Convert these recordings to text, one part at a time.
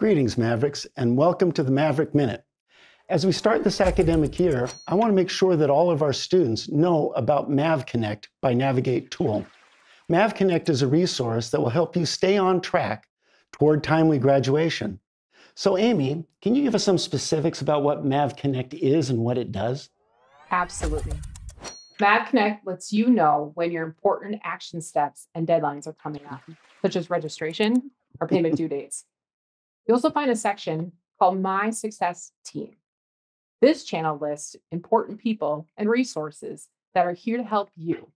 Greetings, Mavericks, and welcome to the Maverick Minute. As we start this academic year, I want to make sure that all of our students know about MavConnect by Navigate Tool. MavConnect is a resource that will help you stay on track toward timely graduation. So, Amy, can you give us some specifics about what MavConnect is and what it does? Absolutely. MavConnect lets you know when your important action steps and deadlines are coming up, such as registration or payment due dates. You'll also find a section called My Success Team. This channel lists important people and resources that are here to help you.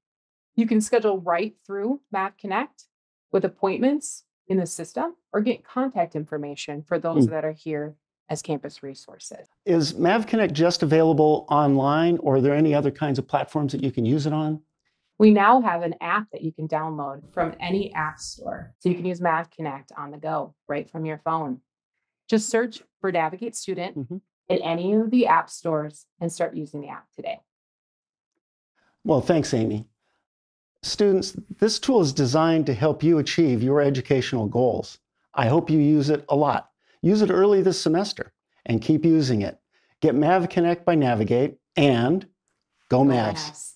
You can schedule right through MavConnect with appointments in the system or get contact information for those mm. that are here as campus resources. Is MavConnect just available online or are there any other kinds of platforms that you can use it on? We now have an app that you can download from any app store. So you can use MavConnect on the go right from your phone. Just search for Navigate Student mm-hmm. in any of the app stores and start using the app today. Well, thanks, Amy. Students, this tool is designed to help you achieve your educational goals. I hope you use it a lot. Use it early this semester and keep using it. Get MavConnect by Navigate and go, go Mavs. Mavs.